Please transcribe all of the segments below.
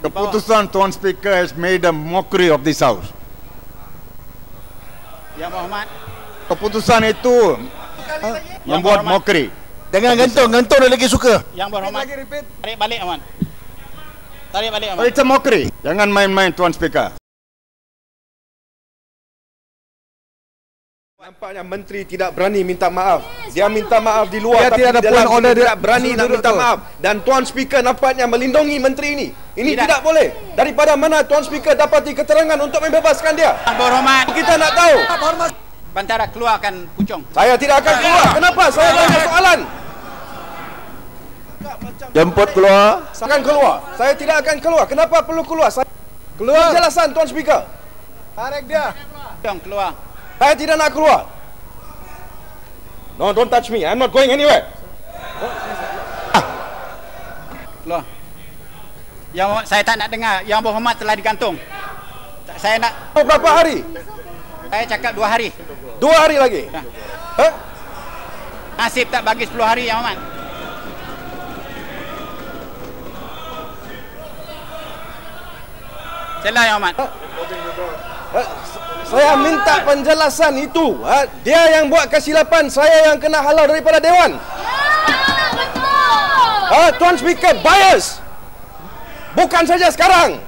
Keputusan Tuan Speaker has made a mockery of this house. Yang berhormat. Keputusan itu membuat berhormat. mockery. Jangan gantung, gantung dia lagi suka. Yang berhormat. Tarik balik Aman. Tarik balik Oh, Aman. it's a mockery. Jangan main-main Tuan Speaker. Nampaknya menteri tidak berani minta maaf. Dia minta maaf di luar Dia tapi tidak ada di dalam point order sini dia. tidak berani nak minta maaf. Dan Tuan Speaker nampaknya melindungi menteri ini. Ini Tidak. tidak, boleh. Daripada mana Tuan Speaker dapati keterangan untuk membebaskan dia? Berhormat. Kita nak tahu. Bantara keluarkan pucung. Saya tidak akan keluar. Kenapa? Saya tanya soalan. Jemput keluar. Saya akan keluar. Saya tidak akan keluar. Kenapa perlu keluar? Saya keluar. Penjelasan Tuan Speaker. Tarik dia. Pucung keluar. Saya tidak nak keluar. No, don't touch me. I'm not going anywhere. Keluar. Yang saya tak nak dengar. Yang berhormat telah digantung. Tak- Saya nak Oh, berapa hari? saya cakap dua hari. Dua hari lagi. Ya. Huh? Nasib tak bagi 10 hari Yang Berhormat. Sila Yang Berhormat. Eh, Saya minta penjelasan itu. Ha? Dia yang buat kesilapan, saya yang kena halau daripada Dewan. Ha? Tuan Speaker bias. Bukan saja sekarang.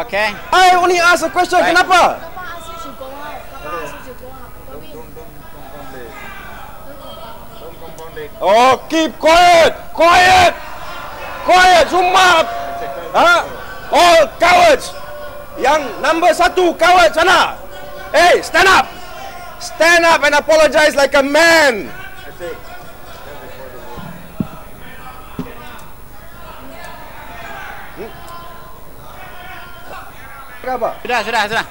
Okey. I only ask a question. Baik. Kenapa? Oh, keep quiet. Quiet. Quiet. Semua. Ha? All cowards. Yang number satu coward sana. Hey, stand up. Stand up and apologize like a man. Hmm? Sudah, sudah, sudah.